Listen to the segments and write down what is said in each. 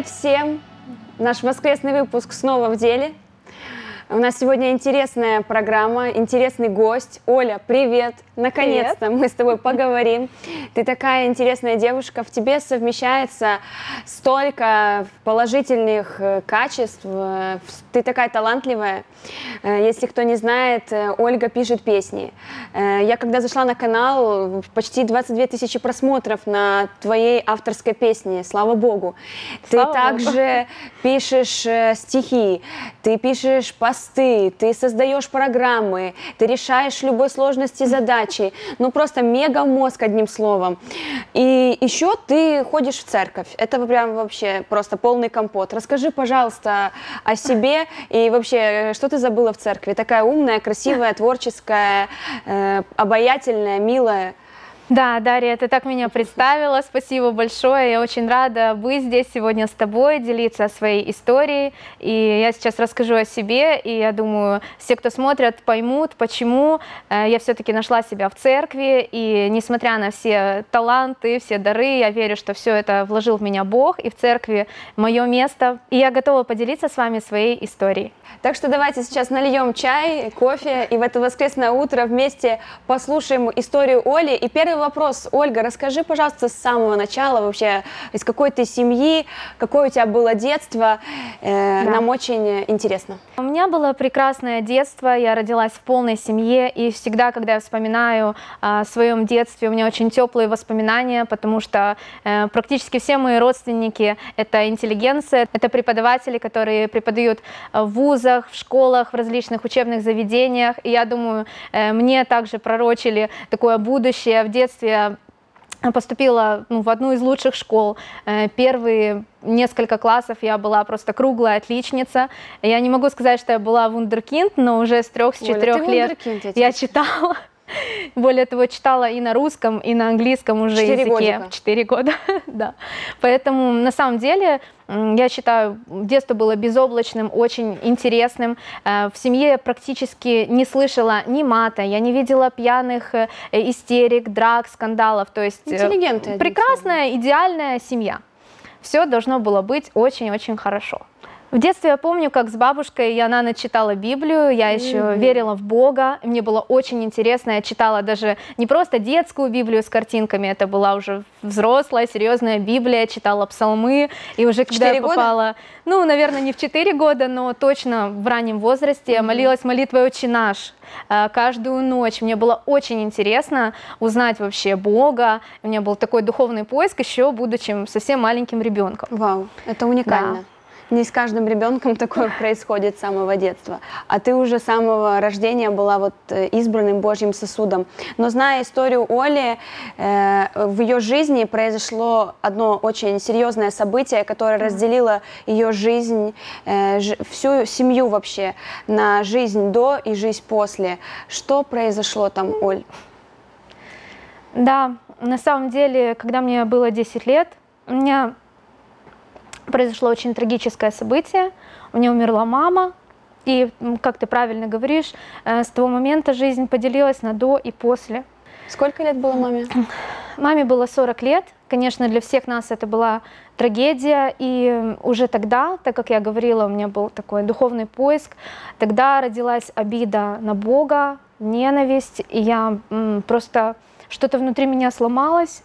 Привет всем! Наш воскресный выпуск снова в деле. У нас сегодня интересная программа, интересный гость. Оля, привет! Наконец-то мы с тобой поговорим. Ты такая интересная девушка, в тебе совмещается столько положительных э, качеств. Э, ты такая талантливая. Э, если кто не знает, Ольга пишет песни. Я когда зашла на канал, почти 22 тысячи просмотров на твоей авторской песне, слава богу. Слава ты богу. также пишешь стихи, ты пишешь посты, ты создаешь программы, ты решаешь любой сложности задач задачи, ну просто мега мозг одним словом. И еще ты ходишь в церковь, это прям вообще просто полный компот. Расскажи, пожалуйста, о себе и вообще, что ты забыла в церкви? Такая умная, красивая, творческая, э, обаятельная, милая. Да, Дарья, ты так меня представила, спасибо большое. Я очень рада быть здесь сегодня с тобой, делиться своей историей. И я сейчас расскажу о себе, и я думаю, все, кто смотрят, поймут, почему э, я все-таки нашла себя в церкви. И несмотря на все таланты, все дары, я верю, что все это вложил в меня Бог, и в церкви мое место. И я готова поделиться с вами своей историей. Так что давайте сейчас нальем чай, кофе, и в это воскресное утро вместе послушаем историю Оли. И первый вопрос. Ольга, расскажи, пожалуйста, с самого начала вообще, из какой ты семьи, какое у тебя было детство. Э, да. Нам очень интересно. У меня было прекрасное детство, я родилась в полной семье, и всегда, когда я вспоминаю о своем детстве, у меня очень теплые воспоминания, потому что э, практически все мои родственники — это интеллигенция, это преподаватели, которые преподают в вузах, в школах, в различных учебных заведениях, и я думаю, э, мне также пророчили такое будущее в детстве, детстве поступила ну, в одну из лучших школ. Э, первые несколько классов я была просто круглая отличница. Я не могу сказать, что я была вундеркинд, но уже с трех, с четырех лет я читала. Более того, читала и на русском, и на английском уже 4 языке. Четыре года, да. Поэтому на самом деле я считаю, детство было безоблачным, очень интересным. Э, в семье практически не слышала ни мата, я не видела пьяных э, истерик, драк, скандалов. То есть э, прекрасная, идеальная семья. Все должно было быть очень-очень хорошо. В детстве я помню, как с бабушкой я на ночь читала Библию, я еще mm-hmm. верила в Бога, мне было очень интересно, я читала даже не просто детскую Библию с картинками, это была уже взрослая, серьезная Библия, читала псалмы, и уже когда я попала, года? ну, наверное, не в 4 года, но точно в раннем возрасте, mm-hmm. я молилась молитвой «Отче наш», э, каждую ночь. Мне было очень интересно узнать вообще Бога. У меня был такой духовный поиск еще, будучи совсем маленьким ребенком. Вау, это уникально. Да не с каждым ребенком такое происходит с самого детства. А ты уже с самого рождения была вот э, избранным Божьим сосудом. Но зная историю Оли, э, в ее жизни произошло одно очень серьезное событие, которое разделило ее жизнь, э, всю семью вообще на жизнь до и жизнь после. Что произошло там, Оль? Да, на самом деле, когда мне было 10 лет, у меня произошло очень трагическое событие. У меня умерла мама, и, как ты правильно говоришь, э, с того момента жизнь поделилась на до и после. Сколько лет было маме? Маме было 40 лет. Конечно, для всех нас это была трагедия. И уже тогда, так как я говорила, у меня был такой духовный поиск, тогда родилась обида на Бога, ненависть. И я просто что-то внутри меня сломалось.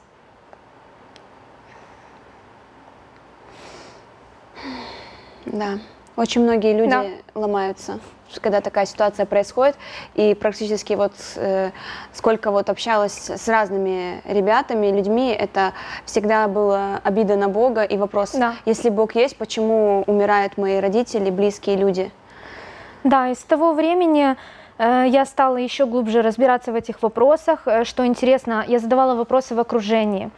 Да, очень многие люди да. ломаются, когда такая ситуация происходит. И практически вот э, сколько вот общалась с разными ребятами, людьми, это всегда была обида на Бога и вопрос, да. если Бог есть, почему умирают мои родители, близкие люди? Да, и с того времени Э, я стала еще глубже разбираться в этих вопросах. Э, что интересно, я задавала вопросы в окружении,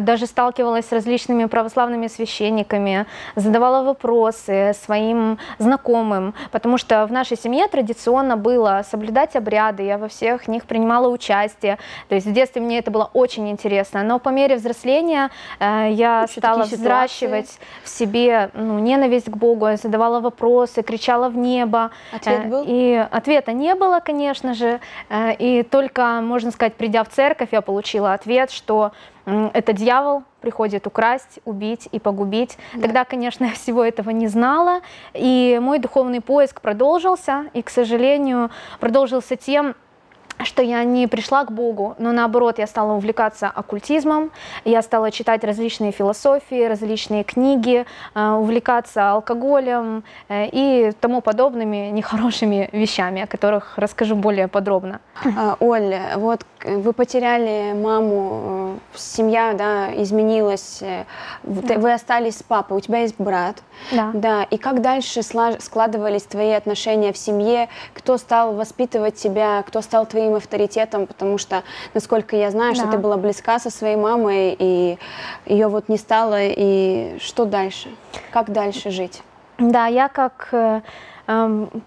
даже сталкивалась с различными православными священниками, задавала вопросы своим знакомым, потому что в нашей семье традиционно было соблюдать обряды, я во всех них принимала участие. То есть в детстве мне это было очень интересно, но по мере взросления я еще стала взращивать в себе ну, ненависть к Богу, я задавала вопросы, кричала в небо. Ответ был? И ответа не было, конечно же, э, и только, можно сказать, придя в церковь, я получила ответ, что это дьявол приходит украсть, убить и погубить. Да. Тогда, конечно, я всего этого не знала, и мой духовный поиск продолжился, и, к сожалению, продолжился тем, что я не пришла к Богу, но наоборот, я стала увлекаться оккультизмом, я стала читать различные философии, различные книги, э, увлекаться алкоголем э, и тому подобными нехорошими вещами, о которых расскажу более подробно. А, Оль, вот вы потеряли маму, э, семья да, изменилась, да. вы остались с папой, у тебя есть брат. Да. да. И как дальше складывались твои отношения в семье? Кто стал воспитывать тебя? Кто стал твоим авторитетом, потому что, насколько я знаю, да. что ты была близка со своей мамой, и ее вот не стало, и что дальше? Как дальше жить? Да, я как э,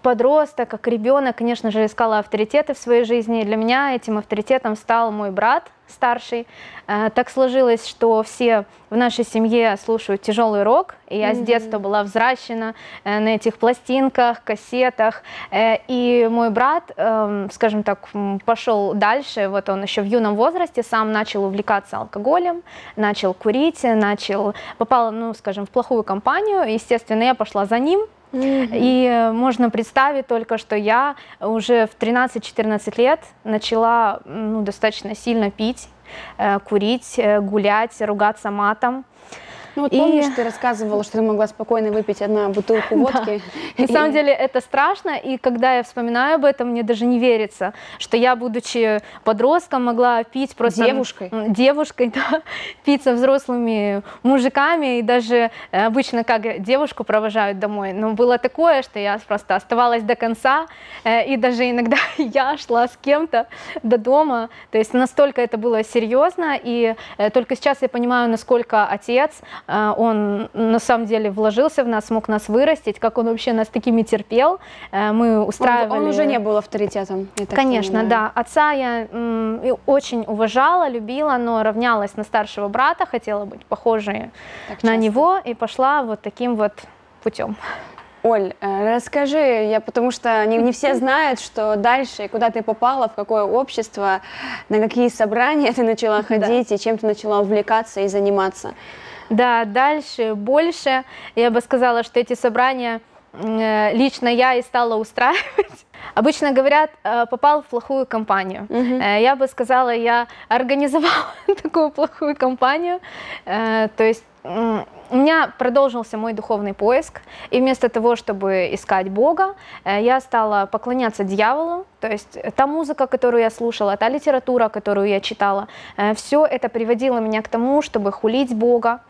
подросток, как ребенок, конечно же, искала авторитеты в своей жизни. Для меня этим авторитетом стал мой брат, старший. Э, так сложилось, что все в нашей семье слушают тяжелый рок, и я mm-hmm. с детства была взращена э, на этих пластинках, кассетах. Э, и мой брат, эм, скажем так, пошел дальше. Вот он еще в юном возрасте сам начал увлекаться алкоголем, начал курить, начал попал, ну, скажем, в плохую компанию. Естественно, я пошла за ним. Mm-hmm. И можно представить только, что я уже в 13-14 лет начала ну, достаточно сильно пить, э, курить, э, гулять, ругаться матом. Ну вот и... помнишь, ты рассказывала, что ты могла спокойно выпить одну бутылку водки. Да. На самом деле это страшно, и когда я вспоминаю об этом, мне даже не верится, что я, будучи подростком, могла пить просто... Девушкой? Девушкой, да, пить со взрослыми мужиками, и даже э, обычно как девушку провожают домой. Но было такое, что я просто оставалась до конца, э, и даже иногда я шла с кем-то до дома, то есть настолько это было серьезно, и э, только сейчас я понимаю, насколько отец он на самом деле вложился в нас, смог нас вырастить, как он вообще нас такими терпел. Э, мы устраивали... Он, он уже не был авторитетом. Конечно, понимаю. да. Отца я очень уважала, любила, но равнялась на старшего брата, хотела быть похожей так на часто. него и пошла вот таким вот путем. Оль, э, расскажи, я, потому что не, не все знают, что дальше, куда ты попала, в какое общество, на какие собрания ты начала ходить да. и чем ты начала увлекаться и заниматься. Да, дальше, больше. Я бы сказала, что эти собрания э, лично я и стала устраивать. Обычно говорят, э, попал в плохую компанию. Угу. Я бы сказала, я организовала такую плохую компанию. То есть у меня продолжился мой духовный поиск, и вместо того, чтобы искать Бога, я стала поклоняться дьяволу, то есть та музыка, которую я слушала, та литература, которую я читала, все это приводило меня к тому, чтобы хулить Бога,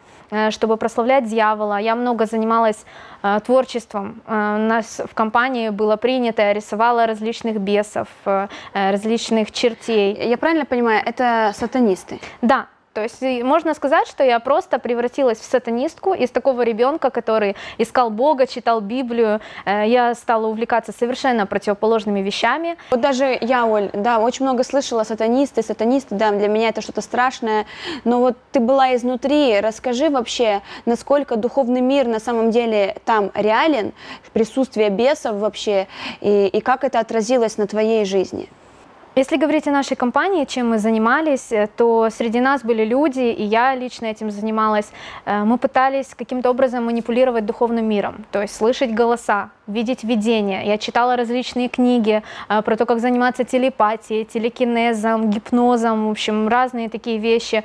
чтобы прославлять дьявола. Я много занималась э, творчеством. Э, у нас в компании было принято, я рисовала различных бесов, э, различных чертей. Я правильно понимаю, это сатанисты? Да, то есть можно сказать, что я просто превратилась в сатанистку. Из такого ребенка, который искал Бога, читал Библию, э, я стала увлекаться совершенно противоположными вещами. Вот даже я, Оль, да, очень много слышала сатанисты, сатанисты, да, для меня это что-то страшное. Но вот ты была изнутри, расскажи вообще, насколько духовный мир на самом деле там реален, присутствие бесов вообще, и, и как это отразилось на твоей жизни? Если говорить о нашей компании, чем мы занимались, э, то среди нас были люди, и я лично этим занималась. Э, мы пытались каким-то образом манипулировать духовным миром, то есть слышать голоса, видеть видения. Я читала различные книги э, про то, как заниматься телепатией, телекинезом, гипнозом, в общем, разные такие вещи.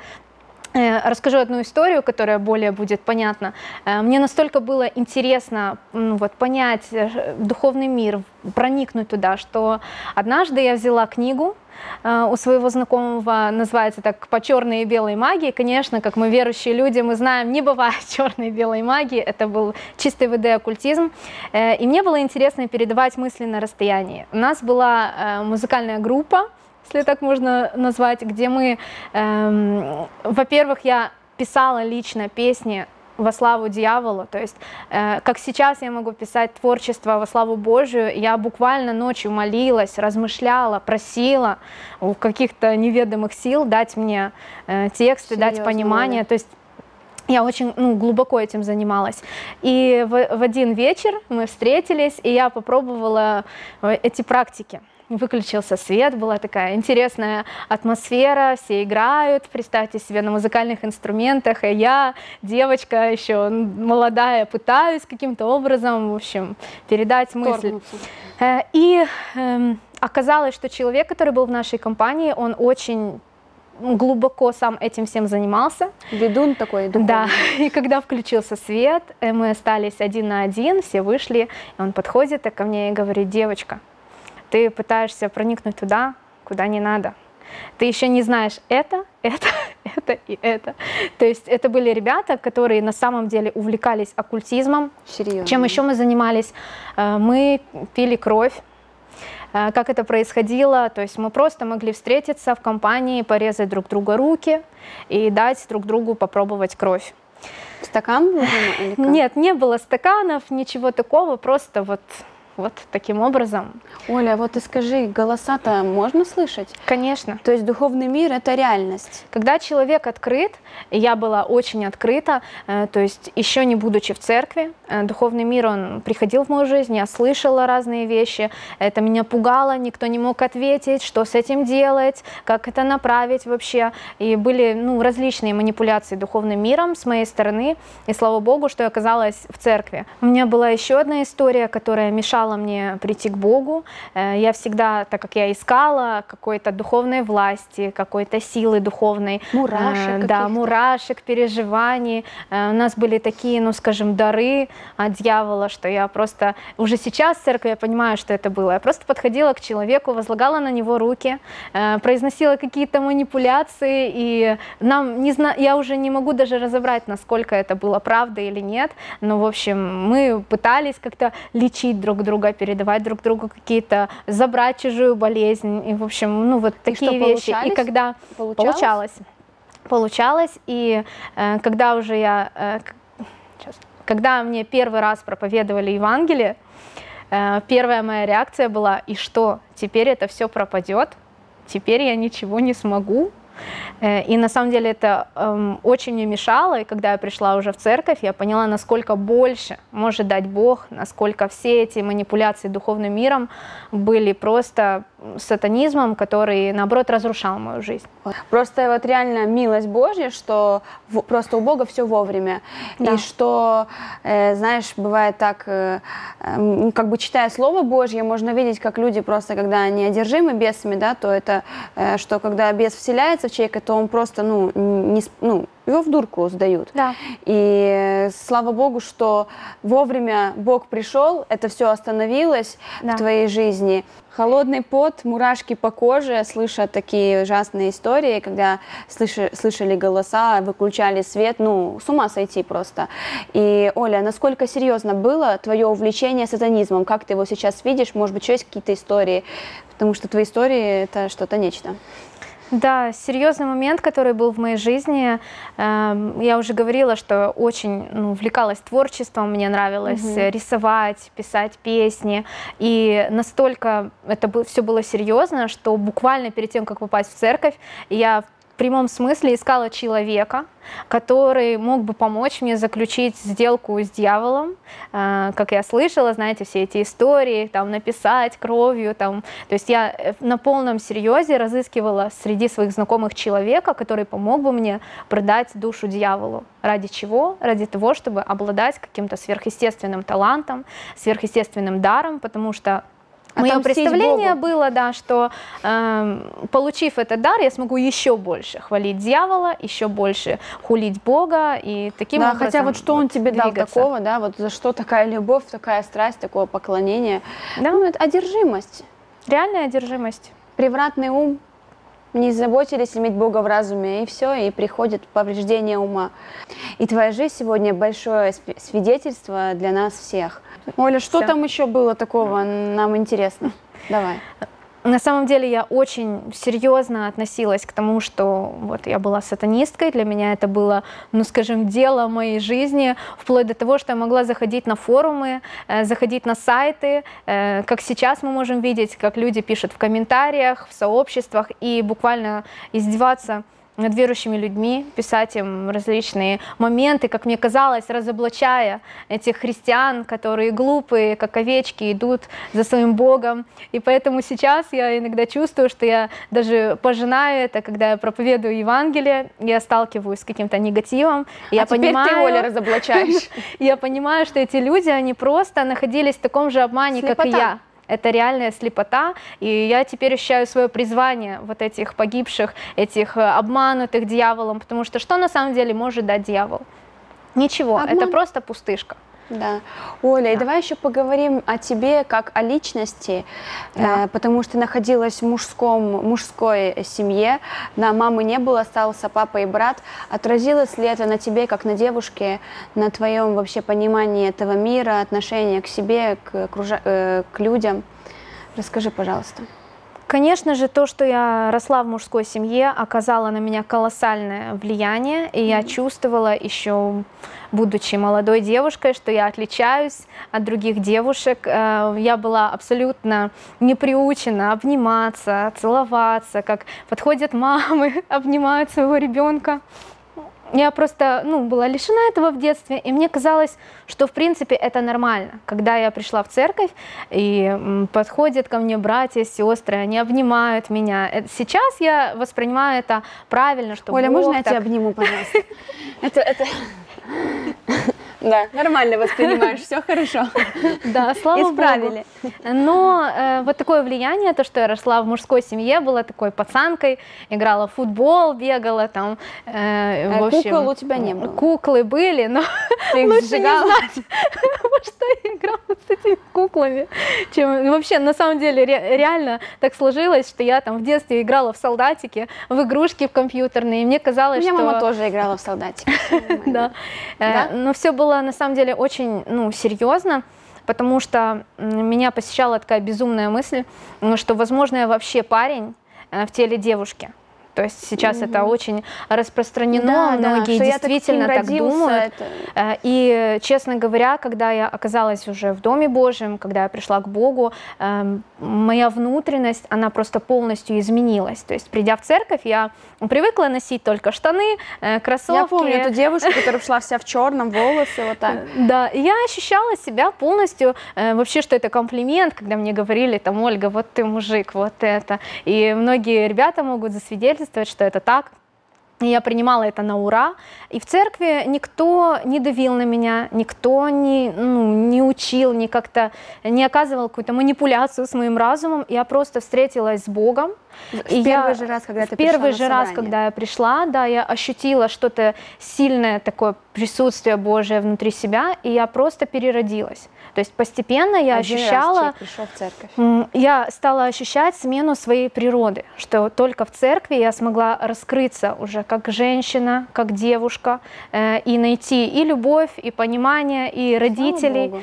Э, расскажу одну историю, которая более будет понятна. Э, мне настолько было интересно ну, вот, понять э, духовный мир, проникнуть туда, что однажды я взяла книгу у своего знакомого, называется так «По черной и белой магии». Конечно, как мы верующие люди, мы знаем, не бывает черной и белой магии, это был чистый ВД-оккультизм. И мне было интересно передавать мысли на расстоянии. У нас была музыкальная группа, если так можно назвать, где мы, эм, во-первых, я писала лично песни во славу дьяволу, то есть э, как сейчас я могу писать творчество во славу Божию, я буквально ночью молилась, размышляла, просила у каких-то неведомых сил дать мне э, тексты, Серьезно, дать понимание, да? то есть я очень ну, глубоко этим занималась. И в, в один вечер мы встретились, и я попробовала э, эти практики. Выключился свет, была такая интересная атмосфера, все играют, представьте себе, на музыкальных инструментах, и я, девочка еще молодая, пытаюсь каким-то образом, в общем, передать мысль. Э, и эм, оказалось, что человек, который был в нашей компании, он очень глубоко сам этим всем занимался. Ведун такой духовный. Да, и когда включился свет, э, мы остались один на один, все вышли, и он подходит ко мне и говорит, девочка, ты пытаешься проникнуть туда, куда не надо. Ты еще не знаешь это, это, это и это. То есть это были ребята, которые на самом деле увлекались оккультизмом. Серьезно? Чем еще мы занимались? Э, мы пили кровь Э, как это происходило, то есть мы просто могли встретиться в компании, порезать друг друга руки и дать друг другу попробовать кровь. Стакан? Нет, не было стаканов, ничего такого, просто вот вот таким образом. Оля, вот и скажи, голоса-то можно слышать? Конечно. То есть духовный мир — это реальность? Когда человек открыт, я была очень открыта, э, то есть еще не будучи в церкви, э, духовный мир, он приходил в мою жизнь, я слышала разные вещи, это меня пугало, никто не мог ответить, что с этим делать, как это направить вообще. И были ну, различные манипуляции духовным миром с моей стороны, и слава богу, что я оказалась в церкви. У меня была еще одна история, которая мешала мешало мне прийти к Богу. Э, я всегда, так как я искала какой-то духовной власти, какой-то силы духовной. Мурашек. Да, мурашек, переживаний. Э, у нас были такие, ну, скажем, дары от дьявола, что я просто... Уже сейчас в церкви я понимаю, что это было. Я просто подходила к человеку, возлагала на него руки, э, произносила какие-то манипуляции, и нам не знаю, я уже не могу даже разобрать, насколько это было правда или нет, но, в общем, мы пытались как-то лечить друг друга друга, передавать друг другу какие-то, забрать чужую болезнь. И, в общем, ну вот такие и что, вещи. И когда получалось, получалось, получалось и э, когда уже я, э, сейчас, когда мне первый раз проповедовали Евангелие, э, первая моя реакция была, и что, теперь это все пропадет? Теперь я ничего не смогу? Э, и на самом деле это эм, очень мне мешало, и когда я пришла уже в церковь, я поняла, насколько больше может дать Бог, насколько все эти манипуляции духовным миром были просто сатанизмом, который, наоборот, разрушал мою жизнь. Просто вот реально милость Божья, что в, просто у Бога все вовремя. Да. И что, э, знаешь, бывает так, э, э, как бы читая Слово Божье, можно видеть, как люди просто, когда они одержимы бесами, да, то это, э, что когда бес вселяется в человека, то он просто, ну, не, ну его в дурку сдают. Да. И слава Богу, что вовремя Бог пришел, это все остановилось да. в твоей жизни. Холодный пот, мурашки по коже, слыша такие ужасные истории, когда слыша, слышали голоса, выключали свет, ну, с ума сойти просто. И, Оля, насколько серьезно было твое увлечение сатанизмом? Как ты его сейчас видишь? Может быть, еще есть какие-то истории? Потому что твои истории – это что-то нечто. Да, серьезный момент, который был в моей жизни. Э, я уже говорила, что очень ну, увлекалась творчеством, мне нравилось угу. рисовать, писать песни. И настолько это все было серьезно, что буквально перед тем, как попасть в церковь, я прямом смысле искала человека, который мог бы помочь мне заключить сделку с дьяволом. А, как я слышала, знаете, все эти истории, там, написать кровью, там. То есть я э, на полном серьезе разыскивала среди своих знакомых человека, который помог бы мне продать душу дьяволу. Ради чего? Ради того, чтобы обладать каким-то сверхъестественным талантом, сверхъестественным даром, потому что Мое представление Богу. было, да, что э, получив этот дар, я смогу еще больше хвалить дьявола, еще больше хулить Бога и таким да, образом. Хотя вот что он тебе двигаться. дал такого, да, вот за что такая любовь, такая страсть, такое поклонение? Да. Ну, это одержимость. Реальная одержимость. Превратный ум, не заботились иметь Бога в разуме, и все, и приходит повреждение ума. И твоя жизнь сегодня большое свидетельство для нас всех – Оля, что Все. там еще было такого? Нам интересно. Давай. На самом деле я очень серьезно относилась к тому, что вот я была сатанисткой, для меня это было, ну скажем, дело моей жизни, вплоть до того, что я могла заходить на форумы, э, заходить на сайты, э, как сейчас мы можем видеть, как люди пишут в комментариях, в сообществах и буквально издеваться над верующими людьми, писать им различные моменты, как мне казалось, разоблачая этих христиан, которые глупые, как овечки, идут за своим Богом. И поэтому сейчас я иногда чувствую, что я даже пожинаю это, когда я проповедую Евангелие, я сталкиваюсь с каким-то негативом. И а я понимаю, ты, Оля, разоблачаешь. Я понимаю, что эти люди, они просто находились в таком же обмане, как и я это реальная слепота, и я теперь ощущаю свое призвание вот этих погибших, этих э, обманутых дьяволом, потому что что на самом деле может дать дьявол? Ничего, Обман. это просто пустышка. Да. Оля, да. и давай еще поговорим о тебе как о личности, да. э, потому что находилась в мужском, мужской семье, на мамы не было, остался папа и брат. Отразилось ли это на тебе, как на девушке, на твоем вообще понимании этого мира, отношения к себе, к, окружа... э, к людям? Расскажи, пожалуйста. Конечно же, то, что я росла в мужской семье, оказало на меня колоссальное влияние, и я чувствовала еще, будучи молодой девушкой, что я отличаюсь от других девушек. Э, я была абсолютно не приучена обниматься, целоваться, как подходят мамы, обнимают своего ребенка я просто ну, была лишена этого в детстве, и мне казалось, что в принципе это нормально. Когда я пришла в церковь, и подходят ко мне братья, сестры, они обнимают меня. Э, сейчас я воспринимаю это правильно, что Оля, Бог можно так... я тебя обниму, пожалуйста? Это, это... Да, нормально воспринимаешь, все хорошо. Да, слава Исправили. Богу. Но э, вот такое влияние, то, что я росла в мужской семье, была такой пацанкой, играла в футбол, бегала там. Э, а в общем, кукол у тебя не было? Куклы были, но лучше сжигала? не знать, во что я играла с этими куклами. Чем... Вообще, на самом деле, ре реально так сложилось, что я там в детстве играла в солдатики, в игрушки в компьютерные, и мне казалось, что... Меня мама тоже играла в солдатики. Да. Э, но все было было на самом деле очень ну, серьезно, потому что меня посещала такая безумная мысль, что, возможно, я вообще парень э, в теле девушки. То есть сейчас mm-hmm. это очень распространено, да, многие да, действительно так, так думают. Это... Э, и, честно говоря, когда я оказалась уже в Доме Божьем, когда я пришла к Богу, эм, моя внутренность, она просто полностью изменилась. То есть, придя в церковь, я привыкла носить только штаны, э, кроссовки. Я помню эту девушку, которая шла вся в черном, волосы вот так. Да, и я ощущала себя полностью, э, вообще, что это комплимент, когда мне говорили, там, Ольга, вот ты мужик, вот это. И многие ребята могут засвидетельствовать, что это так. И я принимала это на ура. И в церкви никто не давил на меня, никто не, ну, не учил, не как-то не оказывал какую-то манипуляцию с моим разумом. Я просто встретилась с Богом. В и первый я, же раз, когда ты первый же раз, когда я пришла, да, я ощутила что-то сильное такое присутствие Божие внутри себя, и я просто переродилась. То есть постепенно я Один ощущала, пришел в церковь. я стала ощущать смену своей природы, что только в церкви я смогла раскрыться уже как женщина, как девушка, э, и найти и любовь, и понимание, и родителей. Слава Богу.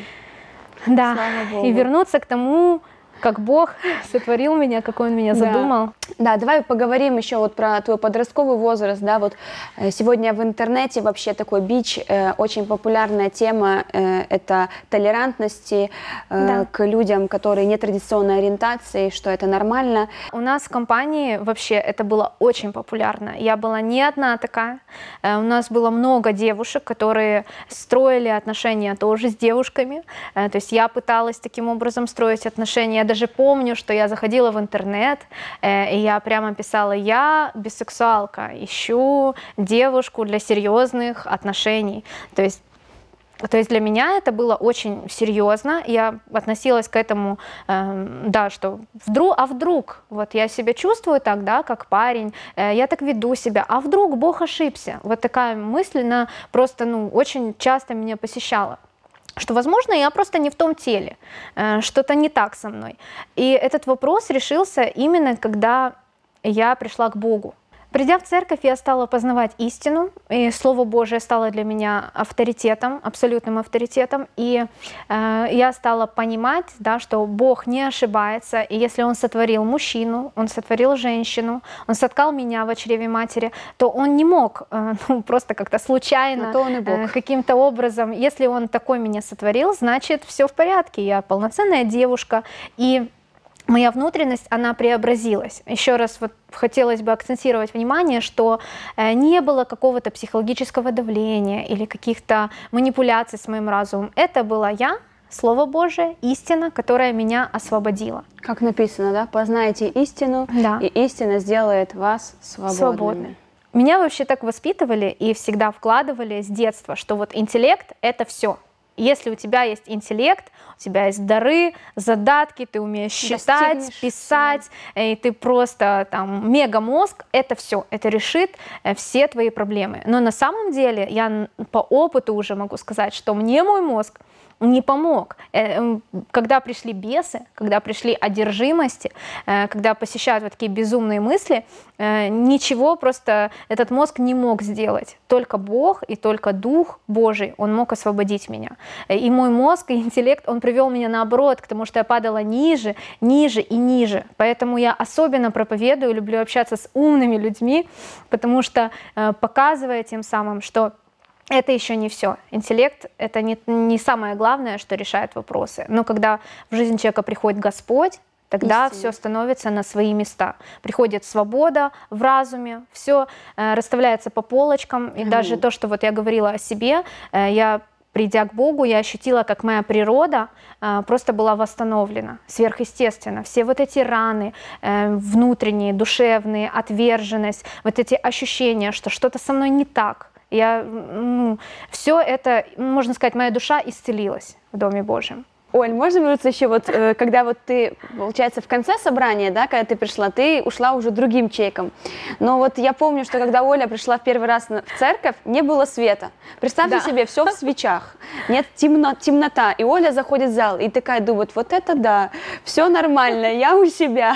Да, Слава Богу. и вернуться к тому, как Бог сотворил меня, какой Он меня задумал. Да. да, давай поговорим еще вот про твой подростковый возраст, да, вот э, сегодня в интернете вообще такой бич, э, очень популярная тема, э, это толерантности э, да. к людям, которые нетрадиционной ориентации, что это нормально. У нас в компании вообще это было очень популярно, я была не одна такая, э, у нас было много девушек, которые строили отношения тоже с девушками, э, то есть я пыталась таким образом строить отношения, даже помню, что я заходила в интернет, э, и я прямо писала, я бисексуалка, ищу девушку для серьезных отношений. То есть то есть для меня это было очень серьезно. Я относилась к этому, э, да, что вдруг, а вдруг, вот я себя чувствую так, да, как парень, э, я так веду себя, а вдруг Бог ошибся? Вот такая мысль, она просто, ну, очень часто меня посещала что, возможно, я просто не в том теле, э, что-то не так со мной. И этот вопрос решился именно, когда я пришла к Богу. Придя в церковь, я стала познавать истину, и Слово Божие стало для меня авторитетом, абсолютным авторитетом, и э, я стала понимать, да, что Бог не ошибается, и если Он сотворил мужчину, Он сотворил женщину, Он соткал меня в чреве матери, то Он не мог э, ну, просто как-то случайно, э, каким-то образом, если Он такой меня сотворил, значит, все в порядке, я полноценная девушка, и моя внутренность, она преобразилась. Еще раз вот хотелось бы акцентировать внимание, что э, не было какого-то психологического давления или каких-то манипуляций с моим разумом. Это была я, Слово Божие, истина, которая меня освободила. Как написано, да? Познайте истину, Да. и истина сделает вас свободными. Свободны. Меня вообще так воспитывали и всегда вкладывали с детства, что вот интеллект — это все. Если у тебя есть интеллект, у тебя есть дары, задатки, ты умеешь считать, Достигнешь писать, и ты просто там мега-мозг, это все, это решит э, все твои проблемы. Но на самом деле я по опыту уже могу сказать, что мне мой мозг не помог. Э, м, Когда пришли бесы, когда пришли одержимости, э, когда посещают вот такие безумные мысли, э, ничего просто этот мозг не мог сделать. Только Бог и только Дух Божий, Он мог освободить меня. Э, И мой мозг и интеллект, он привел меня наоборот, к тому, что я падала ниже, ниже и ниже. Поэтому я особенно проповедую, люблю общаться с умными людьми, потому что э, показывая тем самым, что это еще не все. Интеллект — это не, не самое главное, что решает вопросы. Но когда в жизнь человека приходит Господь, тогда все становится на свои места. Приходит свобода в разуме, все расставляется по полочкам. И даже то, что вот я говорила о себе, э, я придя к Богу, я ощутила, как моя природа э, просто была восстановлена сверхъестественно. Все вот эти раны э, внутренние, душевные, отверженность, вот эти ощущения, что что-то со мной не так. Я, все это, можно сказать, моя душа исцелилась в Доме Божьем. Оль, можно вернуться еще вот, э, когда вот ты, получается, в конце собрания, да, когда ты пришла, ты ушла уже другим человеком. Но вот я помню, что когда Оля пришла в первый раз в церковь, не было света. Представьте Да. себе, все в свечах, нет темно, темнота, и Оля заходит в зал и такая думает, вот это да, все нормально, я у себя.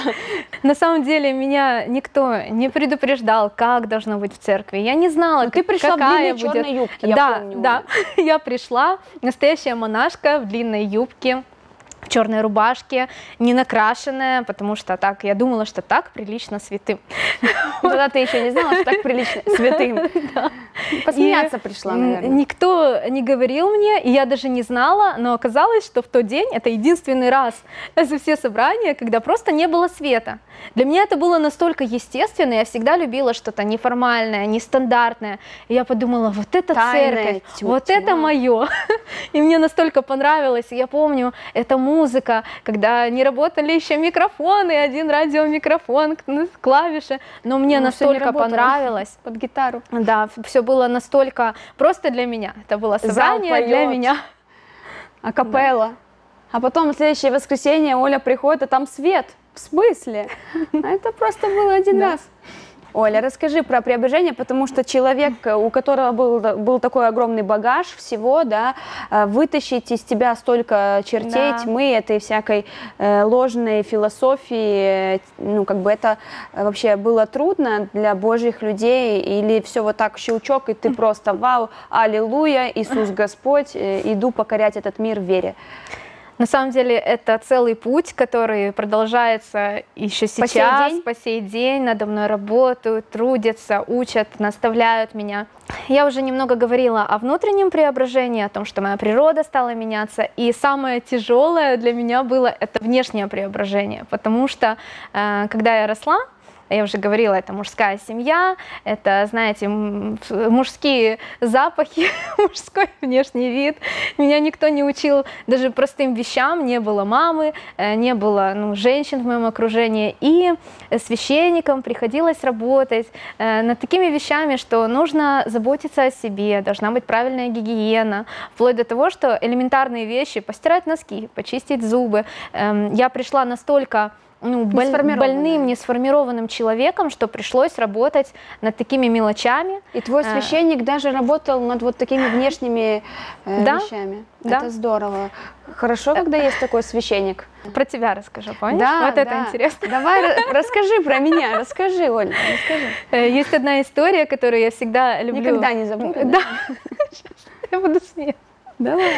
На самом деле меня никто не предупреждал, как должно быть в церкви. Я не знала, Ну, ты пришла в длинной будет. черной юбке, я да, помню, да. Я пришла, настоящая монашка в длинной юбке, в черной рубашке, не накрашенная, потому что так, я думала, что так прилично святым. Тогда ты еще не знала, что так прилично святым. Посмеяться пришла, наверное. Никто не говорил мне, и я даже не знала, но оказалось, что в тот день это единственный раз за все собрания, когда просто не было света. Для меня это было настолько естественно, я всегда любила что-то неформальное, нестандартное. И я подумала, вот это церковь, вот это мое. И мне настолько понравилось. И Я помню, эта музыка, когда не работали еще микрофоны, один радиомикрофон, к- клавиши, но мне Ну, настолько понравилось. Под гитару. Да, все было настолько просто для меня. Это было собрание для меня. акапелла. А потом следующее воскресенье Оля приходит, а там свет. В смысле? А это просто было один Да. раз. Оля, расскажи про преображение, потому что человек, у которого был, был такой огромный багаж всего, да, э, вытащить из тебя столько чертей, Да. тьмы, этой всякой э, ложной философии, э, ну, как бы это э, вообще было трудно для божьих людей, или все вот так щелчок, и ты просто вау, аллилуйя, Иисус Господь, э, иду покорять этот мир в вере. На самом деле это целый путь, который продолжается еще сей сейчас, день? по сей день. Надо мной работают, трудятся, учат, наставляют меня. Я уже немного говорила о внутреннем преображении, о том, что моя природа стала меняться. И самое тяжелое для меня было это внешнее преображение, потому что э, когда я росла, я уже говорила, это мужская семья, это, знаете, мужские запахи, мужской внешний вид. Меня никто не учил даже простым вещам, не было мамы, э, не было ну, женщин в моем окружении. И священникам приходилось работать э, над такими вещами, что нужно заботиться о себе, должна быть правильная гигиена, вплоть до того, что элементарные вещи, постирать носки, почистить зубы. Эм, Я пришла настолько ну, боль- Несформированная. больным, несформированным человеком, что пришлось работать над такими мелочами. И твой А. священник даже работал над вот такими внешними э, Да, вещами. да. Это здорово. Хорошо, когда есть такой священник. Про тебя расскажу, помнишь? Да, вот это да. интересно. Давай ра- расскажи про меня, расскажи, Оль, расскажи. Э, Есть одна история, которую я всегда люблю. Никогда не забуду. Да. Я буду смеяться. Давай.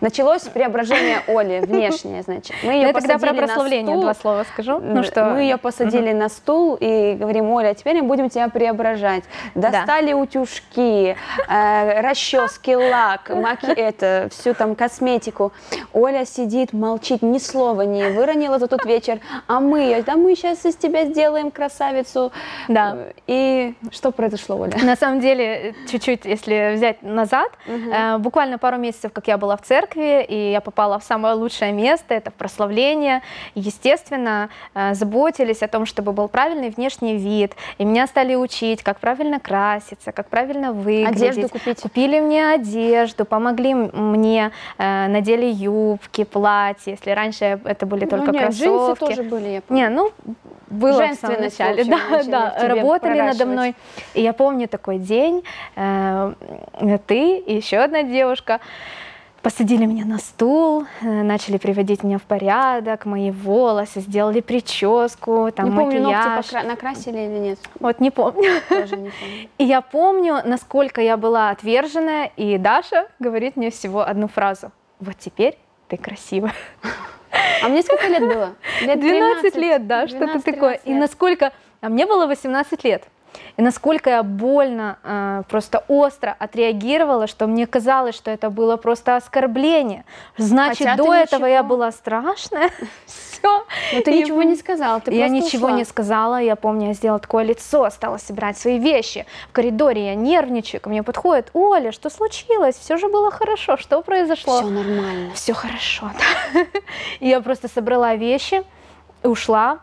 Началось преображение Оли, внешнее, значит. Мы ее Я тогда про прославление два слова скажу. Ну, что... Мы ее посадили на стул и говорим, Оля, а теперь мы будем тебя преображать. Достали утюжки, э, расчески, лак, маки, это, всю там косметику. Оля сидит, молчит, ни слова не выронила за тот вечер. А мы, да мы сейчас из тебя сделаем красавицу. Да. И что произошло, Оля? На самом деле, чуть-чуть, если взять назад, э, буквально пару месяцев, как я была в церкви, и я попала в самое лучшее место, это прославление. Естественно, э, заботились о том, чтобы был правильный внешний вид, и меня стали учить, как правильно краситься, как правильно выглядеть. Одежду купить. Купили мне одежду, помогли мне, э, надели юбки, платья, если раньше это были только ну, нет, кроссовки. джинсы тоже были, я помню. Не, ну, было в самом начале, да, да, работали надо мной. И я помню такой день, э, ты и еще одна девушка, посадили меня на стул, э, начали приводить меня в порядок, мои волосы, сделали прическу, там, не помню, макияж. ногти накрасили или нет? Вот не помню. Тоже не помню. И я помню, насколько я была отверженная, и Даша говорит мне всего одну фразу. Вот теперь ты красивая. А мне сколько лет было? Лет 12 лет, да, что-то такое. Лет. И насколько... А мне было 18 лет. И насколько я больно, э, просто остро отреагировала, что мне казалось, что это было просто оскорбление. Значит, Хотя до этого ничего... я была страшная. Все. Но ты и ничего не сказала, ты Я ничего ушла. не сказала, я помню, я сделала такое лицо, стала собирать свои вещи. В коридоре я нервничаю, ко мне подходит, Оля, что случилось? Все же было хорошо, что произошло? Все нормально. Все хорошо, да. И я просто собрала вещи, ушла,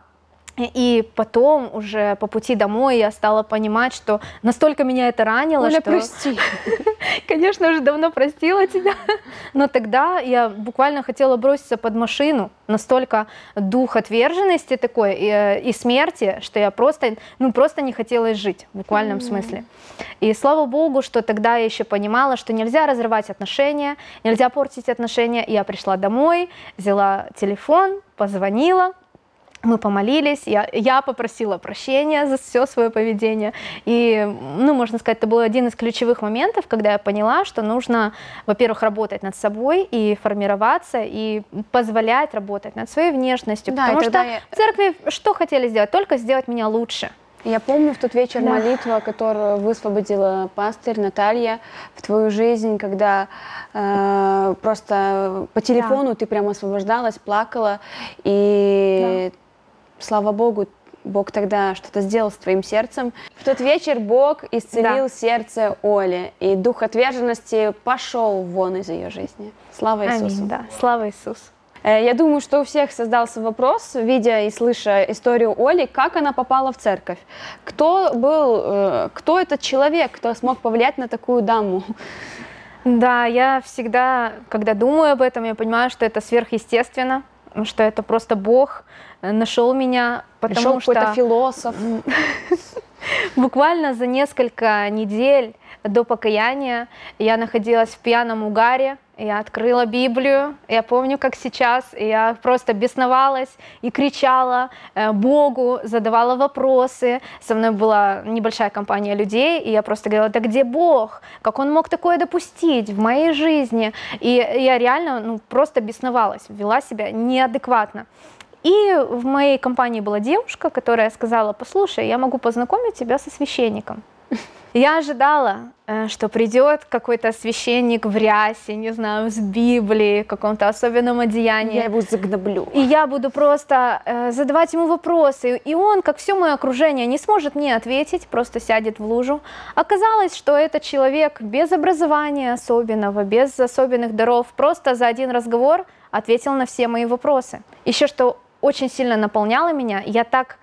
и потом уже по пути домой я стала понимать, что настолько меня это ранило, Оля, что... прости. Конечно, уже давно простила тебя. Но тогда я буквально хотела броситься под машину. Настолько дух отверженности такой и, э, и смерти, что я просто, ну, просто не хотела жить в буквальном mm-hmm. смысле. И слава богу, что тогда я еще понимала, что нельзя разрывать отношения, нельзя портить отношения. И я пришла домой, взяла телефон, позвонила, мы помолились, я, я попросила прощения за все свое поведение. И, ну, можно сказать, это был один из ключевых моментов, когда я поняла, что нужно, во-первых, работать над собой и формироваться, и позволять работать над своей внешностью. Да, потому что я... в церкви что хотели сделать? Только сделать меня лучше. Я помню в тот вечер да. молитва, которую высвободила пастырь Наталья в твою жизнь, когда э, просто по телефону да. ты прямо освобождалась, плакала, и да слава Богу, Бог тогда что-то сделал с твоим сердцем. В тот вечер Бог исцелил да. сердце Оли, и дух отверженности пошел вон из ее жизни. Слава Иисусу. Аминь, да. Слава Иисусу. Э, я думаю, что у всех создался вопрос, видя и слыша историю Оли, как она попала в церковь. Кто был, э, кто этот человек, кто смог повлиять на такую даму? Да, я всегда, когда думаю об этом, я понимаю, что это сверхъестественно, что это просто Бог, нашел меня, потому Пришел что... какой-то философ. Буквально за несколько недель до покаяния я находилась в пьяном угаре, я открыла Библию, я помню, как сейчас, я просто бесновалась и кричала э, Богу, задавала вопросы. Со мной была небольшая компания людей, и я просто говорила, да где Бог? Как Он мог такое допустить в моей жизни? И я реально ну, просто бесновалась, вела себя неадекватно. И в моей компании была девушка, которая сказала, послушай, я могу познакомить тебя со священником. Я ожидала, э, что придет какой-то священник в рясе, не знаю, с Библией, в каком-то особенном одеянии. Я его загноблю. И я буду просто э, задавать ему вопросы. И он, как все мое окружение, не сможет мне ответить, просто сядет в лужу. Оказалось, что этот человек без образования особенного, без особенных даров, просто за один разговор ответил на все мои вопросы. Еще что очень сильно наполняло меня. Я так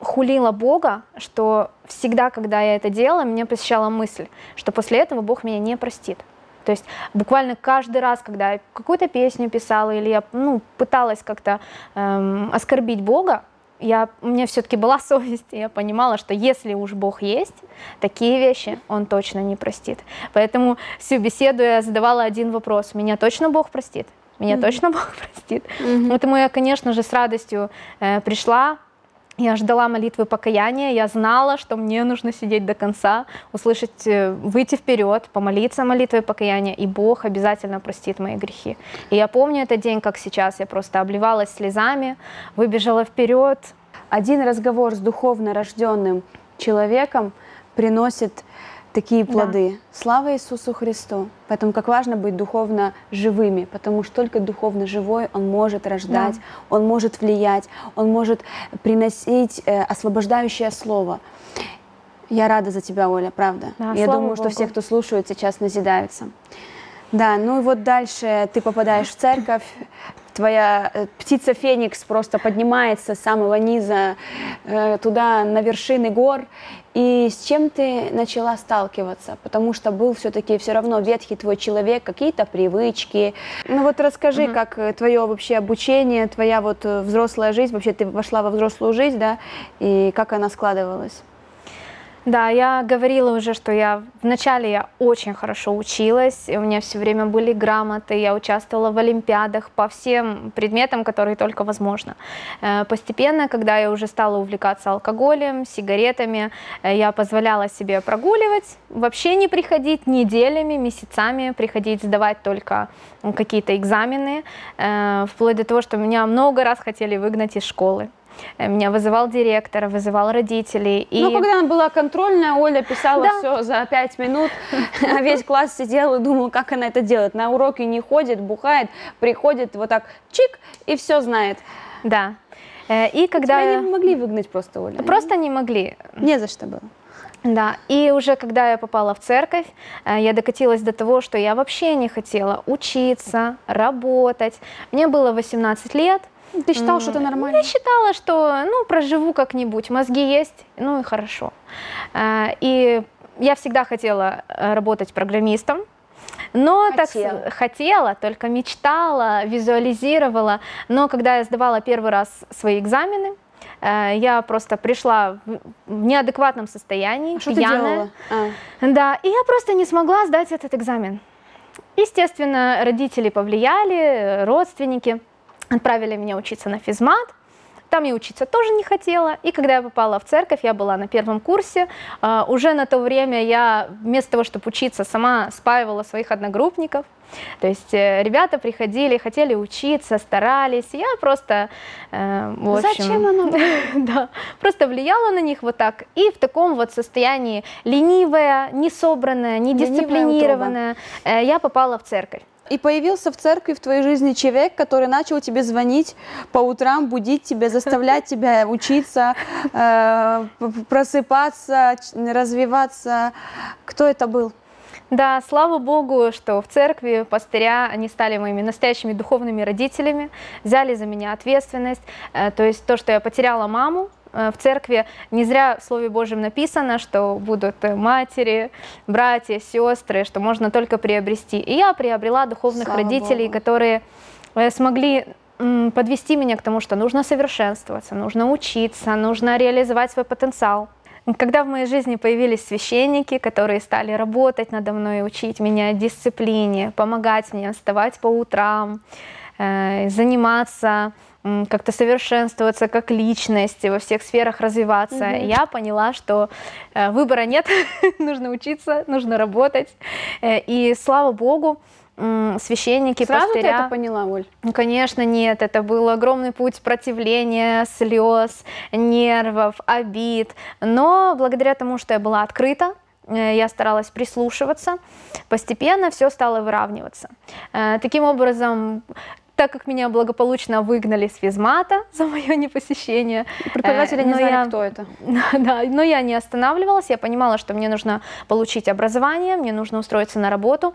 хулила Бога, что всегда, когда я это делала, меня посещала мысль, что после этого Бог меня не простит. То есть буквально каждый раз, когда я какую-то песню писала или я ну, пыталась как-то эм, оскорбить Бога, я, у меня все-таки была совесть, и я понимала, что если уж Бог есть, такие вещи Он точно не простит. Поэтому всю беседу я задавала один вопрос. Меня точно Бог простит? Меня mm-hmm. точно Бог простит? Mm-hmm. Поэтому я, конечно же, с радостью э, пришла Я ждала молитвы покаяния, я знала, что мне нужно сидеть до конца, услышать, э, выйти вперед, помолиться молитвой покаяния, и Бог обязательно простит мои грехи. И я помню этот день, как сейчас, я просто обливалась слезами, выбежала вперед. Один разговор с духовно рожденным человеком приносит такие плоды. Да. Слава Иисусу Христу! Поэтому как важно быть духовно живыми, потому что только духовно живой он может рождать, да. он может влиять, он может приносить э, освобождающее слово. Я рада за тебя, Оля, правда. Да, Я думаю, Богу. что все, кто слушают, сейчас назидаются. Да, ну и вот дальше ты попадаешь в церковь, твоя э, птица Феникс просто поднимается с самого низа э, туда, на вершины гор, и с чем ты начала сталкиваться? Потому что был все-таки все равно ветхий твой человек, какие-то привычки. Ну вот расскажи, угу. как э, твое вообще обучение, твоя вот взрослая жизнь, вообще ты вошла во взрослую жизнь, да, и как она складывалась? Да, я говорила уже, что я вначале я очень хорошо училась, у меня все время были грамоты, я участвовала в олимпиадах по всем предметам, которые только возможно. Э, постепенно, когда я уже стала увлекаться алкоголем, сигаретами, э, я позволяла себе прогуливать, вообще не приходить неделями, месяцами, приходить сдавать только какие-то экзамены, э, вплоть до того, что меня много раз хотели выгнать из школы. Э, меня вызывал директор, вызывал родителей. И... Ну, когда она была контрольная, Оля писала да. все за пять минут, а весь класс сидел и думал, как она это делает. На уроки не ходит, бухает, приходит вот так чик и все знает. Да. Э, и когда... Тебя не могли выгнать просто, Оля? Просто не могли. Не за что было. Да, и уже когда я попала в церковь, э, я докатилась до того, что я вообще не хотела учиться, работать. Мне было 18 лет, ты считала, что это нормально? Я считала, что, ну, проживу как-нибудь, мозги есть, ну и хорошо. А, и я всегда хотела э, работать программистом, но хотела. так хотела, только мечтала, визуализировала. Но когда я сдавала первый раз свои экзамены, э, я просто пришла в неадекватном состоянии, а что пьяная. А. Да, и я просто не смогла сдать этот экзамен. Естественно, родители повлияли, родственники отправили меня учиться на физмат. Там я учиться тоже не хотела. И когда я попала в церковь, я была на первом курсе. Uh, уже на то время я вместо того, чтобы учиться, сама спаивала своих одногруппников. То есть э, ребята приходили, хотели учиться, старались. Я просто, э, в общем, Зачем оно? да, просто влияла на них вот так. И в таком вот состоянии ленивая, несобранная, недисциплинированная, э, я попала в церковь. И появился в церкви в твоей жизни человек, который начал тебе звонить по утрам, будить тебя, заставлять тебя учиться, э, просыпаться, развиваться. Кто это был? Да, слава Богу, что в церкви пастыря, они стали моими настоящими духовными родителями, взяли за меня ответственность. Э, то есть то, что я потеряла маму, в церкви не зря в Слове Божьем написано, что будут матери, братья, сестры, что можно только приобрести. И я приобрела духовных Слава родителей, Богу. которые э, смогли подвести меня к тому, что нужно совершенствоваться, нужно учиться, нужно реализовать свой потенциал. Когда в моей жизни появились священники, которые стали работать надо мной, учить меня дисциплине, помогать мне вставать по утрам, э, заниматься как-то совершенствоваться как личность, во всех сферах развиваться. Угу. Я поняла, что э, выбора нет, нужно учиться, нужно работать. Э, и слава богу, священники, Сразу пастыря. ты это поняла, Оль? Ну, конечно, нет. Это был огромный путь противления, слез, нервов, обид. Но благодаря тому, что я была открыта, э, я старалась прислушиваться, постепенно все стало выравниваться. Таким образом, так как меня благополучно выгнали с физмата за мое непосещение. Преподаватели не знали, я, кто это. Да, но я не останавливалась, я понимала, что мне нужно получить образование, мне нужно устроиться на работу.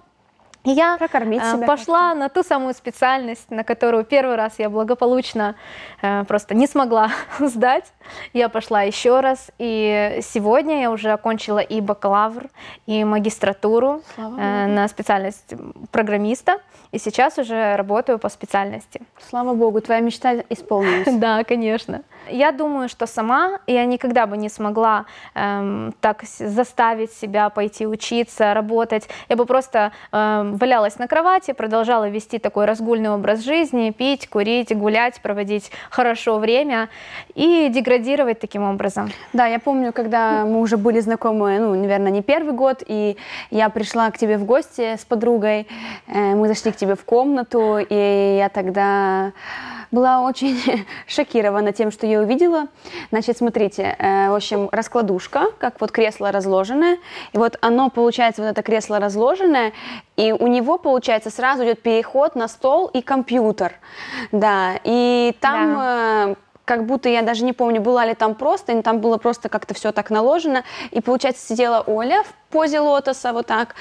И я Прокормить э, себя пошла на ту самую специальность, на которую первый раз я благополучно э, просто не смогла сдать. Я пошла еще раз, и сегодня я уже окончила и бакалавр, и магистратуру э, на специальность программиста, и сейчас уже работаю по специальности. Слава богу, твоя мечта исполнилась. Да, конечно. Я думаю, что сама я никогда бы не смогла эм, так заставить себя пойти учиться, работать. Я бы просто эм, валялась на кровати, продолжала вести такой разгульный образ жизни, пить, курить, гулять, проводить хорошо время и деградировать таким образом. Да, я помню, когда мы уже были знакомы, ну, наверное, не первый год, и я пришла к тебе в гости с подругой, э, мы зашли к тебе в комнату, и я тогда была очень шокирована тем, что я увидела. Значит, смотрите, э, в общем, раскладушка, как вот кресло разложенное, и вот оно, получается, вот это кресло разложенное, и у него, получается, сразу идет переход на стол и компьютер, да, и там... Да. э, как будто я даже не помню, была ли там просто, там было просто как-то все так наложено. И, получается, сидела Оля в позе лотоса вот так,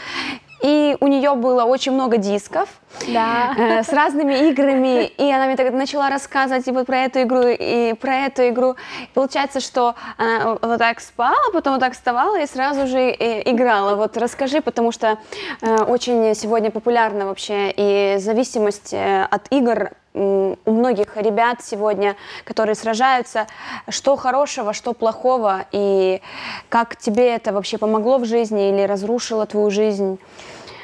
и у нее было очень много дисков да. э, с разными играми, и она мне тогда начала рассказывать и вот про эту игру, и про эту игру. Получается, что она вот так спала, потом вот так вставала и сразу же э, играла. Вот расскажи, потому что э, очень сегодня популярна вообще и зависимость от игр у многих ребят сегодня, которые сражаются, что хорошего, что плохого, и как тебе это вообще помогло в жизни или разрушило твою жизнь?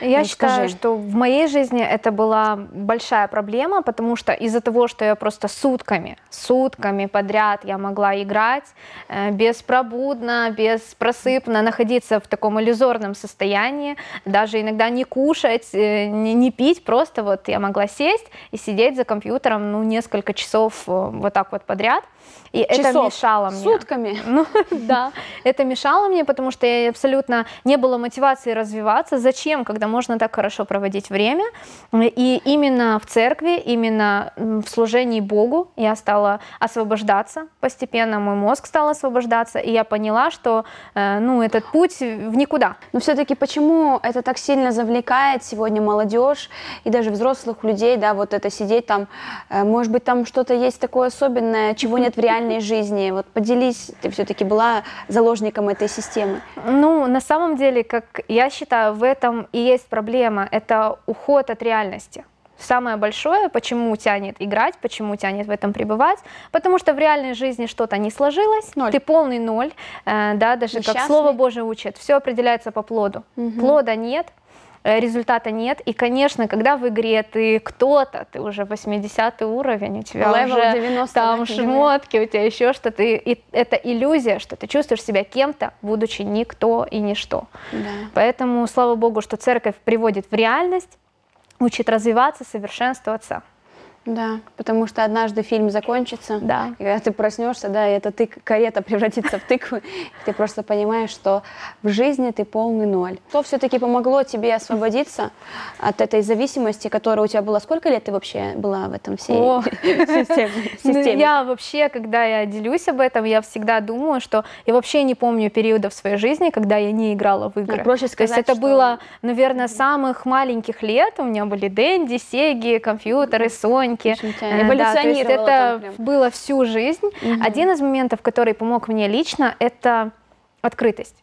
Я считаю, что в моей жизни это была большая проблема, потому что из-за того, что я просто сутками, сутками подряд я могла играть э, беспробудно, беспросыпно, находиться в таком иллюзорном состоянии, даже иногда не кушать, э, не, не пить, просто вот я могла сесть и сидеть за компьютером ну, несколько часов э, вот так вот подряд. И Часов. это мешало мне. Сутками? Ну, да, это мешало мне, потому что я абсолютно не было мотивации развиваться. Зачем, когда можно так хорошо проводить время? И именно в церкви, именно в служении Богу я стала освобождаться постепенно, мой мозг стал освобождаться, и я поняла, что э, ну, этот путь в никуда. Но все-таки почему это так сильно завлекает сегодня молодежь и даже взрослых людей, да, вот это сидеть там, э, может быть, там что-то есть такое особенное, чего нет в реальной жизни? Вот поделись, ты все-таки была заложником этой системы. Ну, на самом деле, как я считаю, в этом и есть проблема. Это уход от реальности. Самое большое, почему тянет играть, почему тянет в этом пребывать, потому что в реальной жизни что-то не сложилось, ноль. ты полный ноль, э, да, даже Несчастный. как Слово Божие учит, все определяется по плоду. Угу. Плода нет, результата нет. И, конечно, когда в игре ты кто-то, ты уже 80 уровень, у тебя Level уже 90, там шмотки, у тебя еще что-то. И это иллюзия, что ты чувствуешь себя кем-то, будучи никто и ничто. Да. Поэтому, слава Богу, что церковь приводит в реальность, учит развиваться, совершенствоваться. Да, потому что однажды фильм закончится, да. и когда ты проснешься, да, и эта тык, карета превратится в тыкву, ты просто понимаешь, что в жизни ты полный ноль. Что все-таки помогло тебе освободиться от этой зависимости, которая у тебя была? Сколько лет ты вообще была в этом всей О. системе? Ну, я вообще, когда я делюсь об этом, я всегда думаю, что я вообще не помню периода в своей жизни, когда я не играла в игры. Ну, проще сказать, То есть это что... было, наверное, самых маленьких лет. У меня были Дэнди, Сеги, компьютеры, Сонь, рынке. Э, да, то есть это было всю жизнь. Угу. Один из моментов, который помог мне лично, это открытость.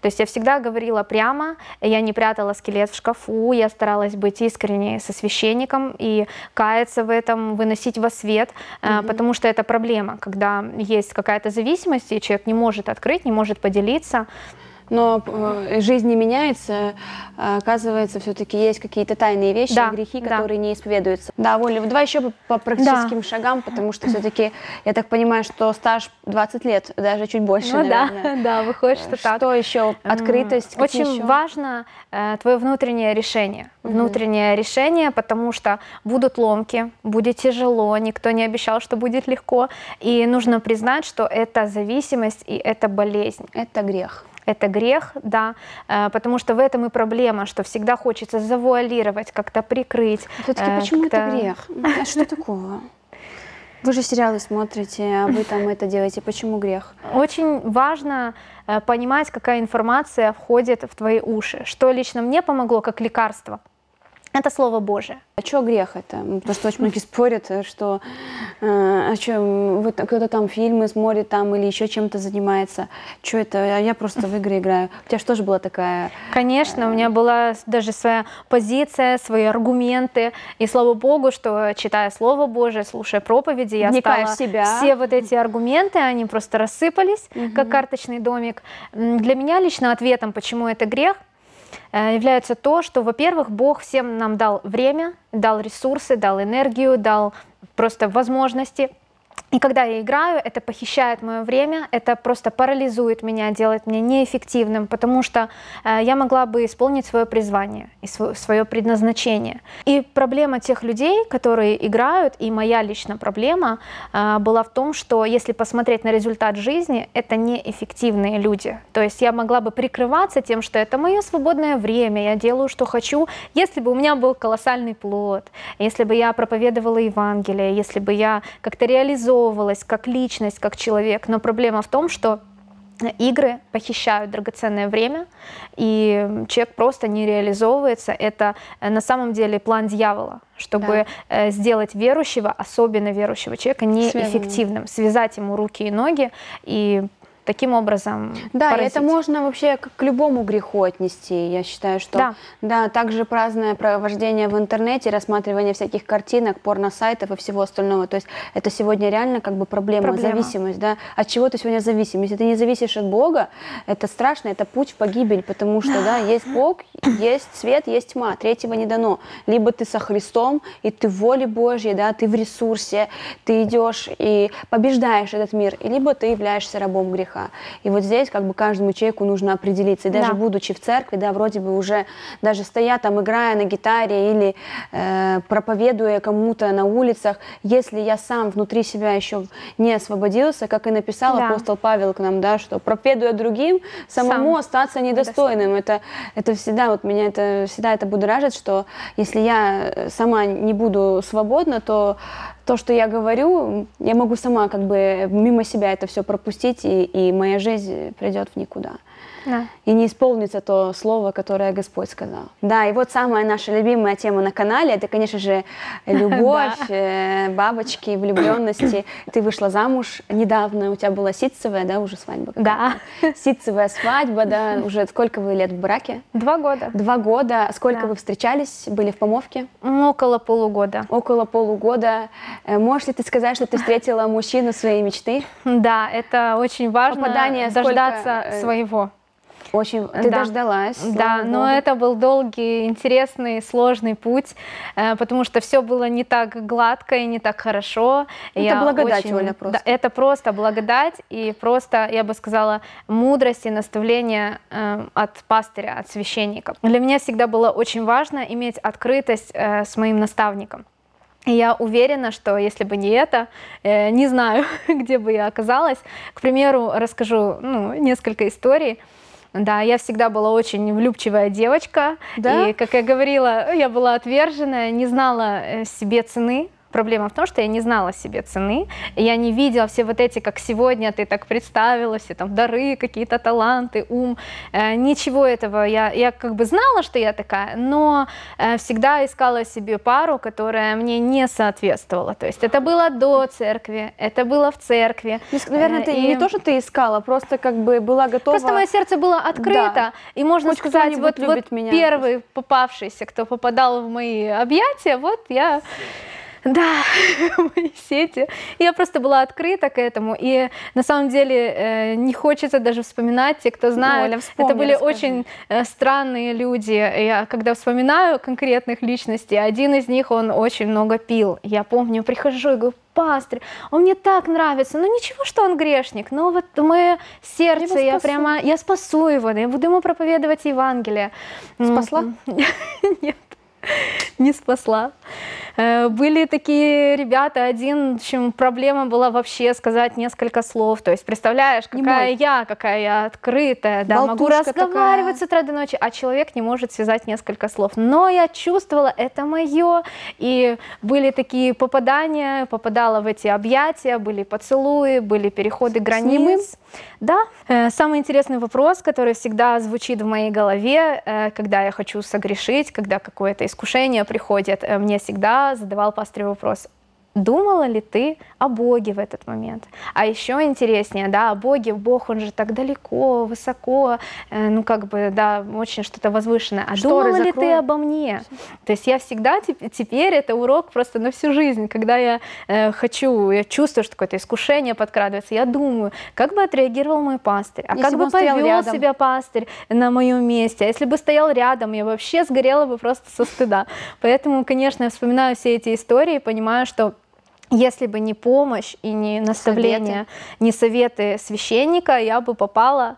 То есть я всегда говорила прямо, я не прятала скелет в шкафу, я старалась быть искренней со священником и каяться в этом, выносить во свет, угу. потому что это проблема, когда есть какая-то зависимость, и человек не может открыть, не может поделиться но э, жизнь не меняется, а, оказывается, все-таки есть какие-то тайные вещи, да, грехи, которые да. не исповедуются. Да, Оля, давай еще по, по практическим да. шагам, потому что все-таки, я так понимаю, что стаж 20 лет, даже чуть больше, ну, наверное. Да, да, выходит, что, что так. Что еще? Открытость? Очень еще? важно э, твое внутреннее решение. Угу. Внутреннее решение, потому что будут ломки, будет тяжело, никто не обещал, что будет легко, и нужно признать, что это зависимость и это болезнь. Это грех это грех, да, э, потому что в этом и проблема, что всегда хочется завуалировать, как-то прикрыть. Все-таки э, почему это грех? А что такого? Вы же сериалы смотрите, а вы там это делаете. Почему грех? Очень важно э, понимать, какая информация входит в твои уши. Что лично мне помогло как лекарство. Это Слово Божие. А что грех это? Потому что очень многие спорят, что э, а что, кто-то там фильмы смотрит там или еще чем-то занимается. Что это? А я просто в игры играю. У тебя же тоже была такая... Конечно, у меня была даже своя позиция, свои аргументы. И слава Богу, что читая Слово Божие, слушая проповеди, я Вникаешь стала... себя. Все вот эти аргументы, они просто рассыпались, угу. как карточный домик. Для меня лично ответом, почему это грех, э, является то, что, во-первых, Бог всем нам дал время, дал ресурсы, дал энергию, дал просто возможности – и когда я играю, это похищает мое время, это просто парализует меня, делает меня неэффективным, потому что э, я могла бы исполнить свое призвание и свое, свое предназначение. И проблема тех людей, которые играют, и моя личная проблема э, была в том, что если посмотреть на результат жизни, это неэффективные люди. То есть я могла бы прикрываться тем, что это мое свободное время, я делаю, что хочу, если бы у меня был колоссальный плод, если бы я проповедовала Евангелие, если бы я как-то реализовывала реализовывалась как личность, как человек. Но проблема в том, что игры похищают драгоценное время, и человек просто не реализовывается. Это э, на самом деле план дьявола, чтобы да. Э, сделать верующего, особенно верующего человека, неэффективным, связать ему руки и ноги и таким образом Да, поразить. это можно вообще к любому греху отнести. Я считаю, что да, да также праздное провождение в интернете, рассматривание всяких картинок, порно-сайтов и всего остального. То есть это сегодня реально как бы проблема, проблема. зависимость. Да? От чего ты сегодня зависим? Если ты не зависишь от Бога, это страшно, это путь в погибель, потому что да, есть Бог, есть свет, есть тьма, третьего не дано. Либо ты со Христом, и ты в воле Божьей, да, ты в ресурсе, ты идешь и побеждаешь этот мир, либо ты являешься рабом греха греха. И вот здесь как бы каждому человеку нужно определиться. И даже да. будучи в церкви, да, вроде бы уже даже стоя там, играя на гитаре или э, проповедуя кому-то на улицах, если я сам внутри себя еще не освободился, как и написал да. апостол Павел к нам, да, что проповедуя другим, самому Сам. остаться недостойным. Это, это всегда, вот меня это всегда это будоражит, что если я сама не буду свободна, то то, что я говорю, я могу сама как бы мимо себя это все пропустить, и, и моя жизнь придет в никуда да. и не исполнится то слово, которое Господь сказал. Да, и вот самая наша любимая тема на канале, это, конечно же, любовь, э, бабочки, влюбленности. Ты вышла замуж недавно, у тебя была ситцевая, да, уже свадьба? Да. Ситцевая свадьба, да, уже сколько вы лет в браке? Два года. Два года. Сколько вы встречались, были в помолвке? Около полугода. Около полугода. Э, можешь ли ты сказать, что ты встретила мужчину своей мечты? Да, это очень важно, Попадание дождаться сколько... Э, своего. Очень, ты да. дождалась. Да, но это был долгий, интересный, сложный путь, э, потому что все было не так гладко и не так хорошо. Это я благодать, очень, Оля, просто. Да, это просто благодать и просто, я бы сказала, мудрость и наставление э, от пастыря, от священника. Для меня всегда было очень важно иметь открытость э, с моим наставником. И я уверена, что если бы не это, э, не знаю, где бы я оказалась. К примеру, расскажу ну, несколько историй. Да, я всегда была очень влюбчивая девочка. Да? И, как я говорила, я была отверженная, не знала э, себе цены, Проблема в том, что я не знала себе цены, я не видела все вот эти, как сегодня ты так представила, все там дары, какие-то таланты, ум, э, ничего этого. Я, я как бы знала, что я такая, но э, всегда искала себе пару, которая мне не соответствовала. То есть это было до церкви, это было в церкви. Наверное, ты, и... не то, что ты искала, просто как бы была готова... Просто мое сердце было открыто, да. и можно Хоть сказать, вот, вот меня. первый попавшийся, кто попадал в мои объятия, вот я... Да, мои сети. Я просто была открыта к этому. И на самом деле э, не хочется даже вспоминать те, кто знает. Оля, вспомни, это были расскажи. очень э, странные люди. Я когда вспоминаю конкретных личностей, один из них, он очень много пил. Я помню, прихожу и говорю, пастырь, он мне так нравится, ну ничего, что он грешник, но вот мое сердце, я, я прямо, я спасу его, я буду ему проповедовать Евангелие. Спасла? Нет не спасла. Э, были такие ребята, один, в чем проблема была вообще сказать несколько слов. То есть, представляешь, какая я, какая я открытая, да, могу разговаривать такая. с утра до ночи, а человек не может связать несколько слов. Но я чувствовала, это мое. И были такие попадания, попадала в эти объятия, были поцелуи, были переходы границ. Да. Э, самый интересный вопрос, который всегда звучит в моей голове, э, когда я хочу согрешить, когда какое-то искушение приходит, мне всегда задавал пастырь вопрос, думала ли ты о Боге в этот момент? А еще интереснее, да, о Боге, Бог, он же так далеко, высоко, э, ну как бы, да, очень что-то возвышенное. А Шторы думала ли ты обо мне? То есть я всегда теперь это урок просто на всю жизнь, когда я э, хочу, я чувствую, что какое-то искушение подкрадывается, я думаю, как бы отреагировал мой пастырь, а если как бы повел себя пастырь на моем месте, а если бы стоял рядом, я вообще сгорела бы просто со стыда. Поэтому, конечно, я вспоминаю все эти истории и понимаю, что если бы не помощь и не наставление, советы. не советы священника, я бы попала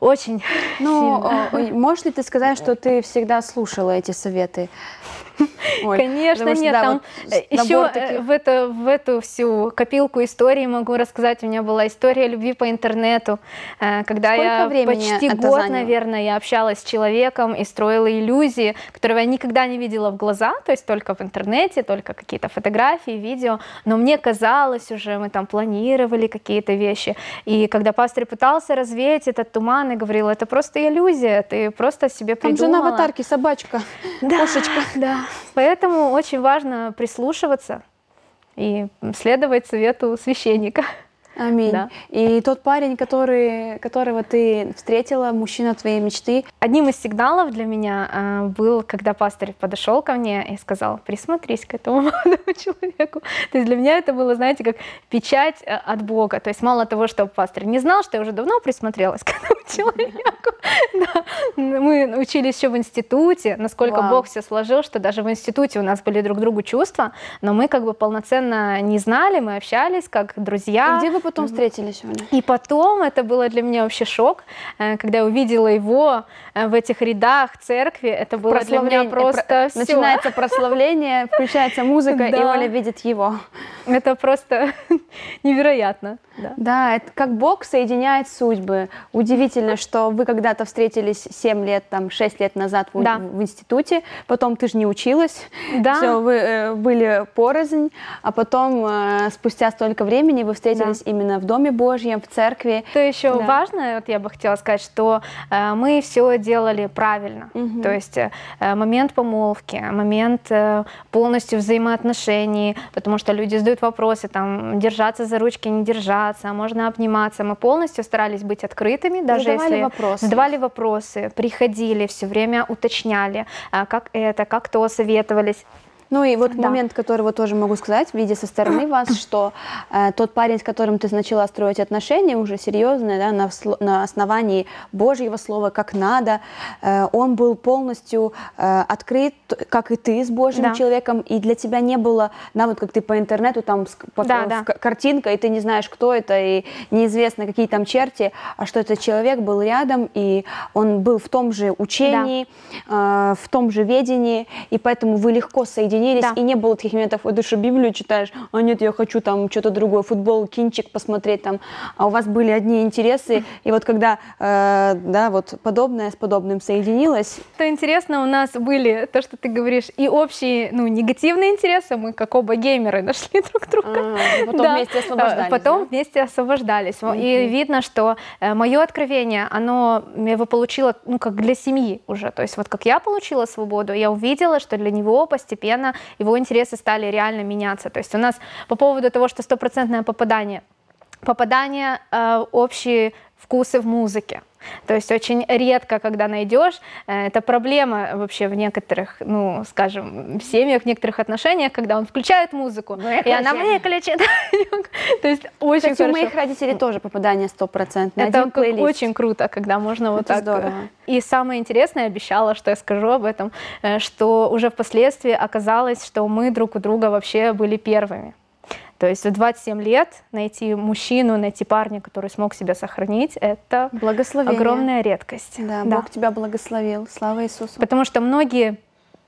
очень ну, сильно. Можешь ли ты сказать, что ты всегда слушала эти советы? Ой, Конечно, нет, что, да, там вот еще э, таких... в, это, в эту всю копилку истории могу рассказать. У меня была история любви по интернету, э, когда Сколько я почти год, заняло? наверное, я общалась с человеком и строила иллюзии, которого я никогда не видела в глаза, то есть только в интернете, только какие-то фотографии, видео, но мне казалось уже, мы там планировали какие-то вещи, и когда пастор пытался развеять этот туман и говорил, это просто иллюзия, ты просто себе придумала. Там же на аватарке собачка, да, кошечка. Да, Поэтому очень важно прислушиваться и следовать совету священника. Аминь. Да. И тот парень, который, которого ты встретила, мужчина твоей мечты. Одним из сигналов для меня э, был, когда пастор подошел ко мне и сказал, присмотрись к этому молодому человеку. То есть для меня это было, знаете, как печать э, от Бога. То есть мало того, что пастор не знал, что я уже давно присмотрелась к этому человеку. Да. Мы учились еще в институте, насколько Вау. Бог все сложил, что даже в институте у нас были друг другу чувства, но мы как бы полноценно не знали, мы общались как друзья. И где вы потом встретились, Оля? И потом это было для меня вообще шок, э, когда я увидела его э, в этих рядах церкви. Это было для меня просто про... все. Начинается прославление, включается музыка, и Оля видит его. Это просто невероятно. Да. да, это как Бог соединяет судьбы. Удивительно, что вы когда-то встретились 7 лет, там, 6 лет назад в, да. в институте, потом ты же не училась, да. все, вы э, были порознь, а потом э, спустя столько времени вы встретились да. Именно в Доме Божьем, в церкви. Что еще да. важно, вот я бы хотела сказать, что э, мы все делали правильно. Угу. То есть э, момент помолвки, момент э, полностью взаимоотношений, потому что люди задают вопросы, там, держаться за ручки, не держаться, можно обниматься. Мы полностью старались быть открытыми, даже задавали если вопросы. задавали вопросы, приходили, все время уточняли, а, как это, как то, советовались. Ну и вот да. момент, который вот тоже могу сказать, видя со стороны вас, что э, тот парень, с которым ты начала строить отношения уже серьезные, да, на, на основании Божьего слова, как надо, э, он был полностью э, открыт, как и ты с Божьим да. человеком, и для тебя не было, да, вот как ты по интернету там по, да, да. картинка, и ты не знаешь, кто это, и неизвестно, какие там черти, а что этот человек был рядом, и он был в том же учении, да. э, в том же ведении, и поэтому вы легко соединились соединились, да. и не было таких моментов, ой, ты что, Библию читаешь? А нет, я хочу там что-то другое, футбол, кинчик посмотреть там. А у вас были одни интересы, и вот когда, э, да, вот подобное с подобным соединилось. Что интересно, у нас были, то, что ты говоришь, и общие, ну, негативные интересы, мы как оба геймеры нашли друг друга. А, потом да. вместе освобождались. Потом да? вместе освобождались. Mm-hmm. И видно, что э, мое откровение, оно, я его получила, ну, как для семьи уже. То есть вот как я получила свободу, я увидела, что для него постепенно его интересы стали реально меняться. То есть у нас по поводу того, что стопроцентное попадание, попадание э, общие вкусы в музыке. То есть очень редко, когда найдешь, э, это проблема вообще в некоторых, ну, скажем, в семьях, в некоторых отношениях, когда он включает музыку, выключи. и она выключит. То есть очень Кстати, у моих родителей тоже попадание стопроцентное. Это очень круто, когда можно вот так. И самое интересное, обещала, что я скажу об этом, э, что уже впоследствии оказалось, что мы друг у друга вообще были первыми. То есть в 27 лет найти мужчину, найти парня, который смог себя сохранить, это огромная редкость. Да, да, Бог тебя благословил. Слава Иисусу. Потому что многие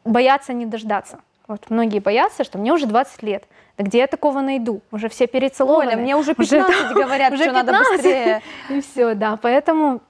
боятся не дождаться. Вот многие боятся, что мне уже 20 лет. Да где я такого найду? Уже все перецелованы. Оля, мне уже 15 уже, говорят, уже что 15, надо быстрее. И все, да. Поэтому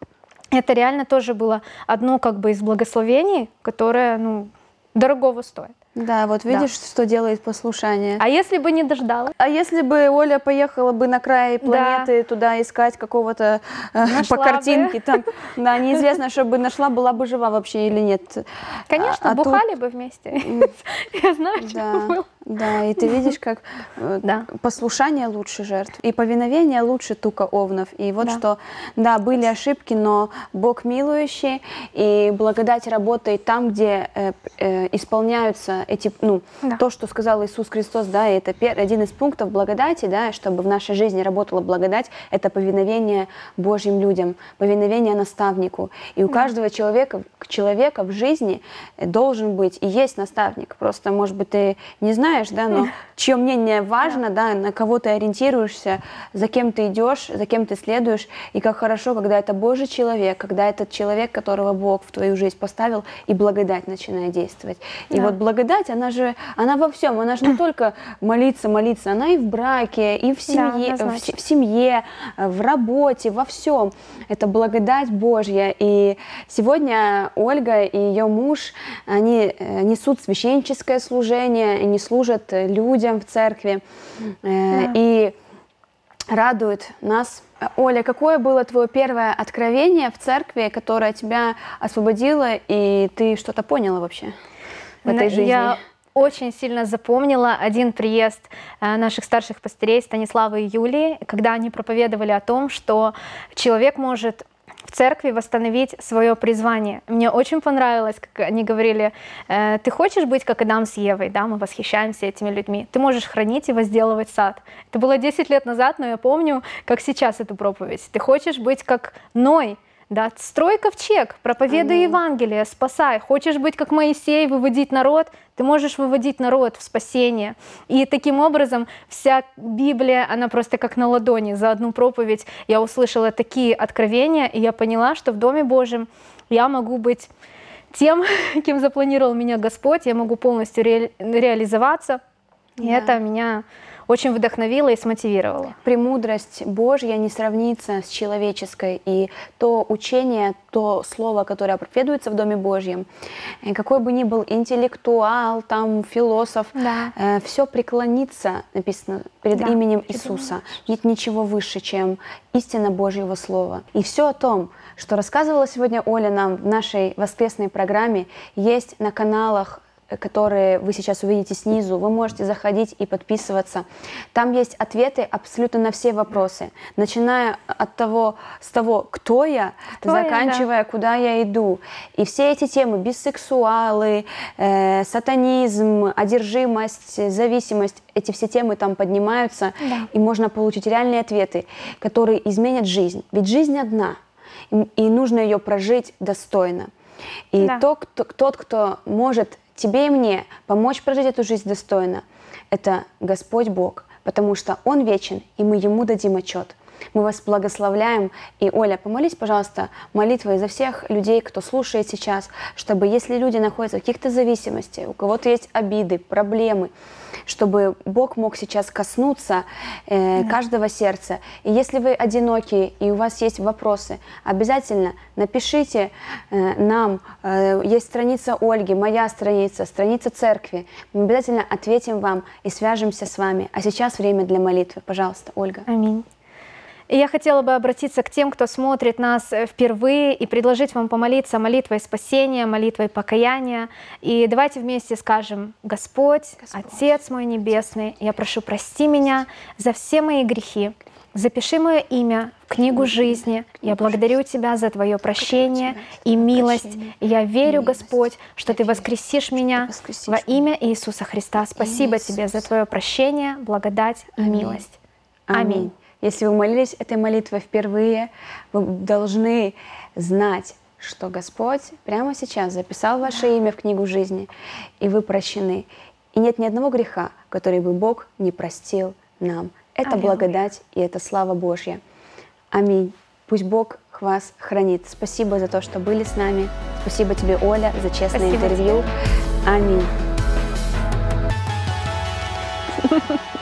это реально тоже было одно как бы из благословений, которое, ну, дорогого стоит. Да, вот видишь, да. что делает послушание. А если бы не дождалась? А если бы Оля поехала бы на край планеты да. туда искать какого-то э, по картинке, бы. там, да, неизвестно, что бы нашла, была бы жива вообще или нет. Конечно, а, а бухали тут... бы вместе. Я знаю, что было. Да, и ты видишь, как э, да. послушание лучше жертв, и повиновение лучше тука овнов. И вот да. что, да, были ошибки, но Бог милующий, и благодать работает там, где э, э, исполняются эти, ну, да. то, что сказал Иисус Христос, да, и это пер, один из пунктов благодати, да, чтобы в нашей жизни работала благодать, это повиновение Божьим людям, повиновение наставнику. И у да. каждого человека, человека в жизни должен быть и есть наставник. Просто, может быть, ты не знаешь, да, но чье мнение важно, да, на кого ты ориентируешься, за кем ты идешь, за кем ты следуешь, и как хорошо, когда это Божий человек, когда этот человек, которого Бог в твою жизнь поставил, и благодать начинает действовать. И да. вот благодать, она же, она во всем, она же не только молиться, молиться, она и в браке, и в семье, да, в, в семье, в работе, во всем. Это благодать Божья. И сегодня Ольга и ее муж, они э, несут священническое служение, они служат людям в церкви. Э, да. И радуют нас. Оля, какое было твое первое откровение в церкви, которое тебя освободило, и ты что-то поняла вообще в этой жизни? Я очень сильно запомнила один приезд э, наших старших пастырей Станислава и Юлии, когда они проповедовали о том, что человек может церкви восстановить свое призвание. Мне очень понравилось, как они говорили, э, ты хочешь быть как Адам с Евой, да, мы восхищаемся этими людьми, ты можешь хранить и возделывать сад. Это было 10 лет назад, но я помню, как сейчас эту проповедь. Ты хочешь быть как Ной, да, строй ковчег, проповедуй Аминь. Евангелие, спасай. Хочешь быть как Моисей, выводить народ, ты можешь выводить народ в спасение. И таким образом вся Библия, она просто как на ладони. За одну проповедь я услышала такие откровения, и я поняла, что в Доме Божьем я могу быть тем, кем запланировал меня Господь, я могу полностью ре реализоваться. И да. это меня очень вдохновила и смотивировала. Премудрость Божья не сравнится с человеческой, и то учение, то слово, которое проповедуется в Доме Божьем, э, какой бы ни был интеллектуал, там, философ, да. э, все преклонится, написано, перед да, именем Иисуса. Нет ничего выше, чем истина Божьего Слова. И все о том, что рассказывала сегодня Оля нам в нашей воскресной программе, есть на каналах которые вы сейчас увидите снизу, вы можете заходить и подписываться. Там есть ответы абсолютно на все вопросы, начиная от того, с того, кто я, кто заканчивая, я, да. куда я иду. И все эти темы, бисексуалы, э, сатанизм, одержимость, зависимость, эти все темы там поднимаются, да. и можно получить реальные ответы, которые изменят жизнь. Ведь жизнь одна, и, и нужно ее прожить достойно. И да. тот, кто, тот, кто может тебе и мне помочь прожить эту жизнь достойно, это Господь Бог, потому что Он вечен, и мы Ему дадим отчет. Мы вас благословляем. И, Оля, помолись, пожалуйста, молитвой за всех людей, кто слушает сейчас, чтобы если люди находятся в каких-то зависимостях, у кого-то есть обиды, проблемы, чтобы Бог мог сейчас коснуться э, да. каждого сердца. И если вы одиноки и у вас есть вопросы, обязательно напишите э, нам. Э, есть страница Ольги, моя страница, страница церкви. Мы обязательно ответим вам и свяжемся с вами. А сейчас время для молитвы. Пожалуйста, Ольга. Аминь. И я хотела бы обратиться к тем, кто смотрит нас э, впервые, и предложить вам помолиться молитвой спасения, молитвой покаяния. И давайте вместе скажем, Господь, Господь, Отец мой Небесный, я прошу, прости меня за все мои грехи. Запиши мое имя в книгу жизни. Я благодарю Тебя за Твое прощение и милость. И я верю, Господь, что Ты воскресишь меня во имя Иисуса Христа. Спасибо Тебе за Твое прощение, благодать и милость. Аминь. Если вы молились этой молитвой впервые, вы должны знать, что Господь прямо сейчас записал ваше имя в книгу жизни, и вы прощены. И нет ни одного греха, который бы Бог не простил нам. Это Аллилуйя. благодать и это слава Божья. Аминь. Пусть Бог вас хранит. Спасибо за то, что были с нами. Спасибо тебе, Оля, за честное Спасибо интервью. Тебе. Аминь.